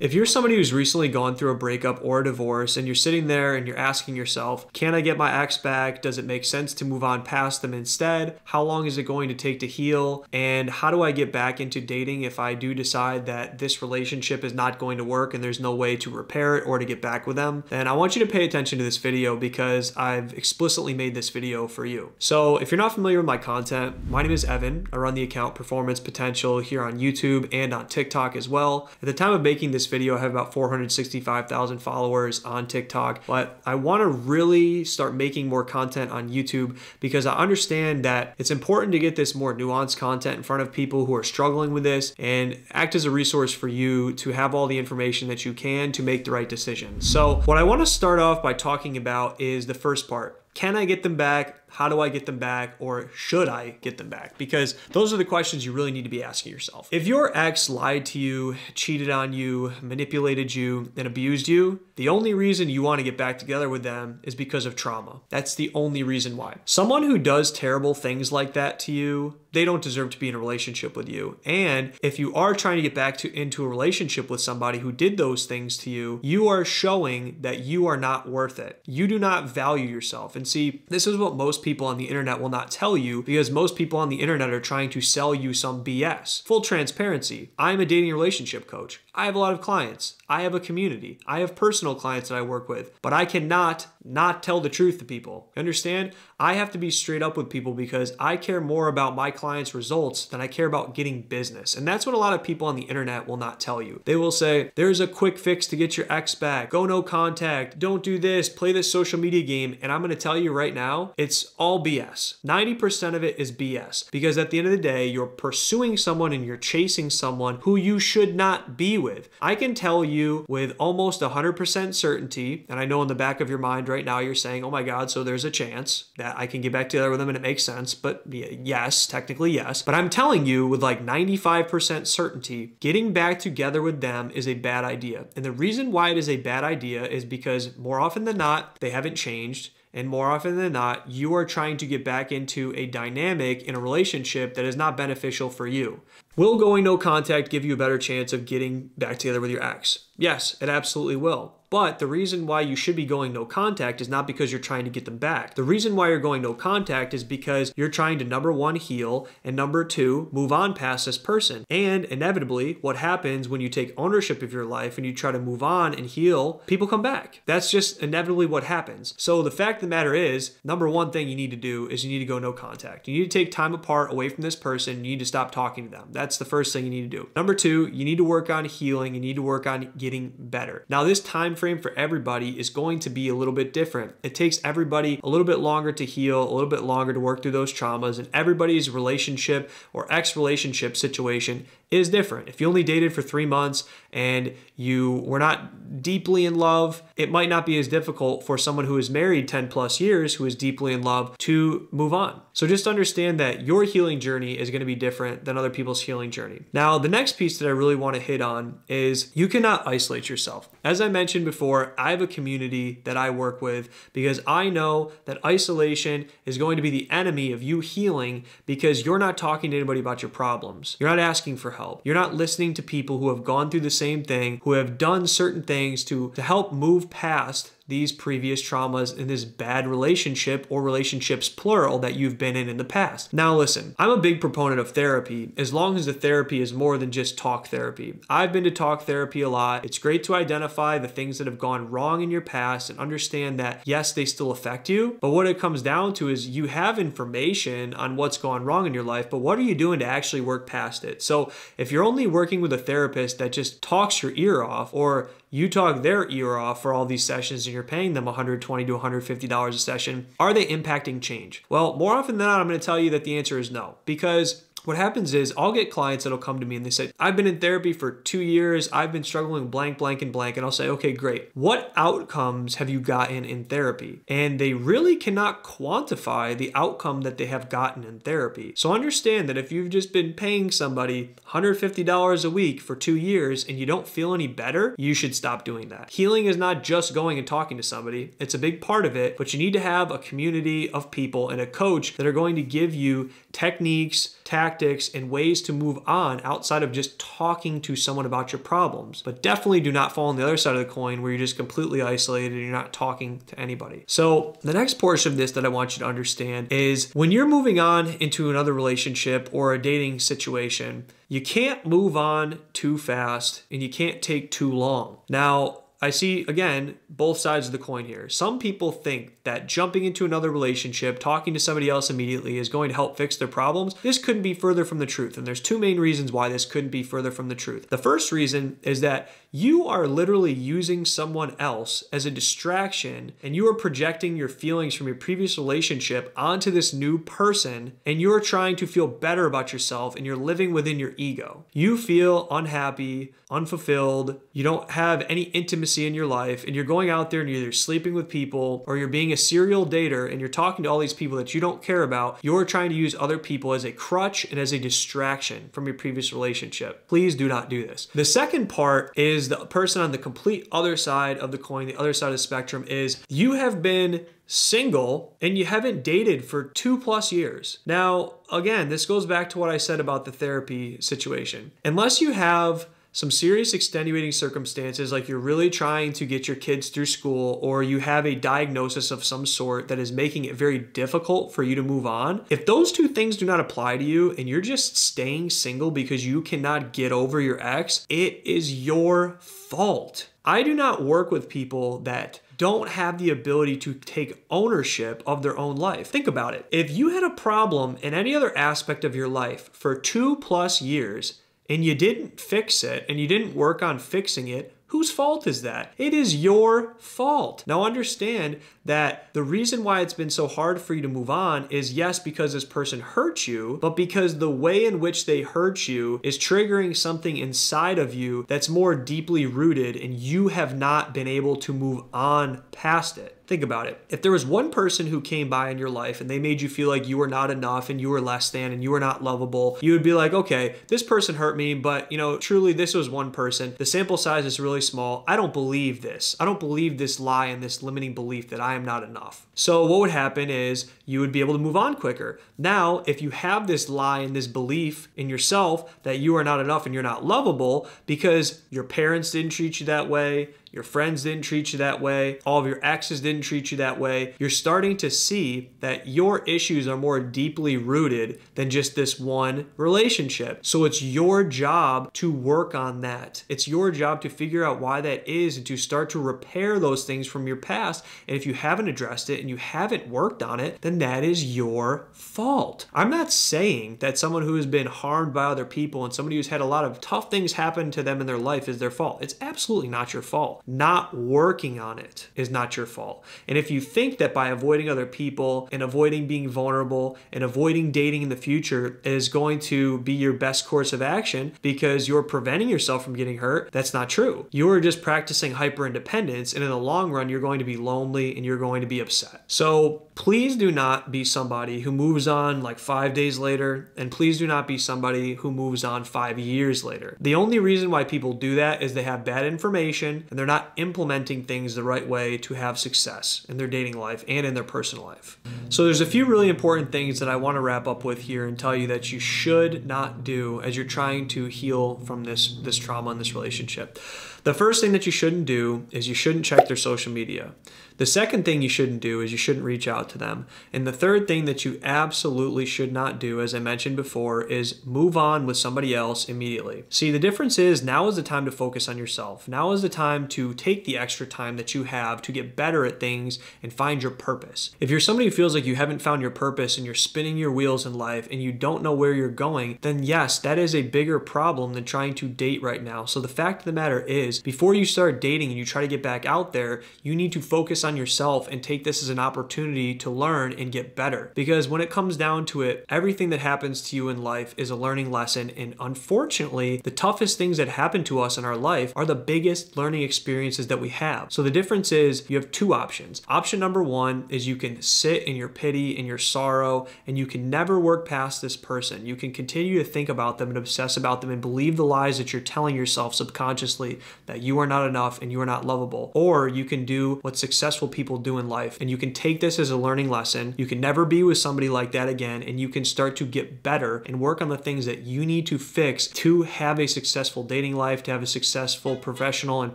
If you're somebody who's recently gone through a breakup or a divorce and you're sitting there and you're asking yourself, can I get my ex back? Does it make sense to move on past them instead? How long is it going to take to heal? And how do I get back into dating if I do decide that this relationship is not going to work and there's no way to repair it or to get back with them? Then I want you to pay attention to this video because I've explicitly made this video for you. So if you're not familiar with my content, my name is Evan. I run the account Performance Potential here on YouTube and on TikTok as well. At the time of making this video, I have about 465,000 followers on TikTok, but I want to really start making more content on YouTube because I understand that it's important to get this more nuanced content in front of people who are struggling with this and act as a resource for you to have all the information that you can to make the right decision. So, what I want to start off by talking about is the first part. Can I get them back? How do I get them back? Or should I get them back? Because those are the questions you really need to be asking yourself. If your ex lied to you, cheated on you, manipulated you, and abused you, the only reason you want to get back together with them is because of trauma. That's the only reason why. Someone who does terrible things like that to you, they don't deserve to be in a relationship with you. And if you are trying to get back to into a relationship with somebody who did those things to you, you are showing that you are not worth it. You do not value yourself. And see, this is what most most people on the internet will not tell you because most people on the internet are trying to sell you some BS. Full transparency. I'm a dating relationship coach. I have a lot of clients. I have a community. I have personal clients that I work with, but I cannot not tell the truth to people. Understand? I have to be straight up with people because I care more about my clients' results than I care about getting business. And that's what a lot of people on the internet will not tell you. They will say, there's a quick fix to get your ex back. Go no contact. Don't do this. Play this social media game. And I'm going to tell you right now, it's all BS. 90% of it is BS because at the end of the day, you're pursuing someone and you're chasing someone who you should not be with. I can tell you with almost 100% certainty, and I know in the back of your mind right now, you're saying, oh my God, so there's a chance that I can get back together with them and it makes sense. But yes, technically yes. But I'm telling you with like 95% certainty, getting back together with them is a bad idea. And the reason why it is a bad idea is because more often than not, they haven't changed. And more often than not, you are trying to get back into a dynamic in a relationship that is not beneficial for you. Will going no contact give you a better chance of getting back together with your ex? Yes, it absolutely will. But the reason why you should be going no contact is not because you're trying to get them back. The reason why you're going no contact is because you're trying to number one, heal, and number two, move on past this person. And inevitably, what happens when you take ownership of your life and you try to move on and heal, people come back. That's just inevitably what happens. So the fact of the matter is, number one thing you need to do is you need to go no contact. You need to take time apart away from this person. You need to stop talking to them. That's the first thing you need to do. Number two, you need to work on healing. You need to work on getting better. Now, this time frame for everybody is going to be a little bit different. It takes everybody a little bit longer to heal, a little bit longer to work through those traumas, and everybody's relationship or ex relationship situation is different. If you only dated for three months and you were not deeply in love, it might not be as difficult for someone who is married 10 plus years who is deeply in love to move on. So just understand that your healing journey is going to be different than other people's healing journey. Now, the next piece that I really want to hit on is you cannot isolate yourself. As I mentioned before, I have a community that I work with because I know that isolation is going to be the enemy of you healing because you're not talking to anybody about your problems. You're not asking for help. You're not listening to people who have gone through the same thing, who have done certain things to, to help move past these previous traumas in this bad relationship or relationships plural that you've been in in the past. Now listen, I'm a big proponent of therapy as long as the therapy is more than just talk therapy. I've been to talk therapy a lot. It's great to identify the things that have gone wrong in your past and understand that yes, they still affect you, but what it comes down to is you have information on what's gone wrong in your life, but what are you doing to actually work past it? So if you're only working with a therapist that just talks your ear off or you talk their ear off for all these sessions and you're paying them 120 to 150 dollars a session are they impacting change? Well more often than not i'm going to tell you that the answer is no because what happens is I'll get clients that'll come to me and they say, I've been in therapy for two years. I've been struggling blank, blank, and blank. And I'll say, okay, great. What outcomes have you gotten in therapy? And they really cannot quantify the outcome that they have gotten in therapy. So understand that if you've just been paying somebody $150 a week for two years and you don't feel any better, you should stop doing that. Healing is not just going and talking to somebody. It's a big part of it, but you need to have a community of people and a coach that are going to give you techniques, tactics, tactics and ways to move on outside of just talking to someone about your problems. But definitely do not fall on the other side of the coin where you're just completely isolated and you're not talking to anybody. So, the next portion of this that I want you to understand is when you're moving on into another relationship or a dating situation, you can't move on too fast and you can't take too long. Now, I see again both sides of the coin here. Some people think that jumping into another relationship, talking to somebody else immediately is going to help fix their problems. This couldn't be further from the truth. And there's two main reasons why this couldn't be further from the truth. The first reason is that you are literally using someone else as a distraction and you are projecting your feelings from your previous relationship onto this new person and you're trying to feel better about yourself and you're living within your ego. You feel unhappy, unfulfilled, you don't have any intimacy in your life, and you're going out there and you're either sleeping with people or you're being a serial dater and you're talking to all these people that you don't care about. You're trying to use other people as a crutch and as a distraction from your previous relationship. Please do not do this. The second part is the person on the complete other side of the coin, the other side of the spectrum is you have been single and you haven't dated for two plus years. Now, again, this goes back to what I said about the therapy situation. Unless you have some serious extenuating circumstances, like you're really trying to get your kids through school, or you have a diagnosis of some sort that is making it very difficult for you to move on, if those two things do not apply to you and you're just staying single because you cannot get over your ex, it is your fault. I do not work with people that don't have the ability to take ownership of their own life. Think about it. If you had a problem in any other aspect of your life for two plus years, and you didn't fix it and you didn't work on fixing it, Whose fault is that? It is your fault. Now understand that the reason why it's been so hard for you to move on is yes, because this person hurt you, but because the way in which they hurt you is triggering something inside of you that's more deeply rooted and you have not been able to move on past it. Think about it. If there was one person who came by in your life and they made you feel like you were not enough and you were less than and you were not lovable, you would be like, okay, this person hurt me, but you know, truly this was one person. The sample size is really small. I don't believe this. I don't believe this lie and this limiting belief that I am not enough. So what would happen is you would be able to move on quicker. Now, if you have this lie and this belief in yourself that you are not enough and you're not lovable because your parents didn't treat you that way, your friends didn't treat you that way, all of your exes didn't treat you that way, you're starting to see that your issues are more deeply rooted than just this one relationship. So it's your job to work on that. It's your job to figure out why that is and to start to repair those things from your past. And if you haven't addressed it and you haven't worked on it, then that is your fault. I'm not saying that someone who has been harmed by other people and somebody who's had a lot of tough things happen to them in their life is their fault. It's absolutely not your fault. Not working on it is not your fault. And if you think that by avoiding other people and avoiding being vulnerable and avoiding dating in the future is going to be your best course of action because you're preventing yourself from getting hurt, that's not true. You're just practicing hyper independence, and in the long run, you're going to be lonely and you're going to be upset. So please do not be somebody who moves on like five days later, and please do not be somebody who moves on five years later. The only reason why people do that is they have bad information and they're not implementing things the right way to have success in their dating life and in their personal life. So there's a few really important things that I want to wrap up with here and tell you that you should not do as you're trying to heal from this this trauma in this relationship. The first thing that you shouldn't do is you shouldn't check their social media. The second thing you shouldn't do is you shouldn't reach out to them. And the third thing that you absolutely should not do, as I mentioned before, is move on with somebody else immediately. See, the difference is now is the time to focus on yourself. Now is the time to take the extra time that you have to get better at things and find your purpose. If you're somebody who feels like you haven't found your purpose and you're spinning your wheels in life and you don't know where you're going, then yes, that is a bigger problem than trying to date right now. So the fact of the matter is, before you start dating and you try to get back out there, you need to focus on yourself and take this as an opportunity to learn and get better. Because when it comes down to it, everything that happens to you in life is a learning lesson. And unfortunately, the toughest things that happen to us in our life are the biggest learning experiences that we have. So the difference is you have two options. Option number one is you can sit in your pity and your sorrow and you can never work past this person. You can continue to think about them and obsess about them and believe the lies that you're telling yourself subconsciously that you are not enough and you are not lovable. Or you can do what successful people do in life and you can take this as a learning lesson. You can never be with somebody like that again and you can start to get better and work on the things that you need to fix to have a successful dating life, to have a successful professional and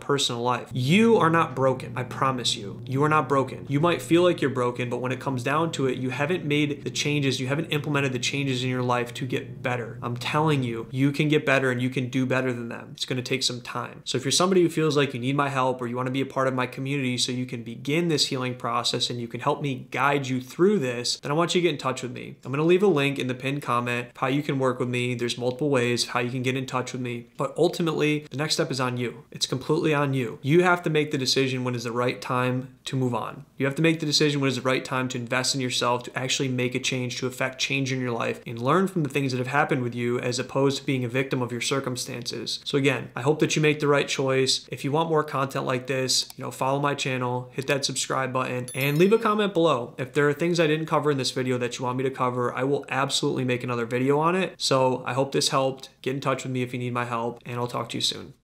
personal life. You are not broken. I promise you. You are not broken. You might feel like you're broken, but when it comes down to it, you haven't made the changes, you haven't implemented the changes in your life to get better. I'm telling you, you can get better and you can do better than them. It's going to take some time. So if you're somebody who feels like you need my help or you want to be a part of my community so you can begin this healing process and you can help me guide you through this, then I want you to get in touch with me. I'm going to leave a link in the pinned comment how you can work with me. There's multiple ways how you can get in touch with me. But ultimately, the next step is on you. It's completely on you. You have to make the decision when is the right time to move on. You have to make the decision when is the right time to invest in yourself, to actually make a change, to affect change in your life, and learn from the things that have happened with you as opposed to being a victim of your circumstances. So again, I hope that you make the right choice. If you want more content like this, you know, follow my channel, hit that subscribe button, and leave a comment below. If there are things I didn't cover in this video that you want me to cover, I will absolutely make another video on it. So I hope this helped. Get in touch with me if you need my help, and I'll talk to you soon.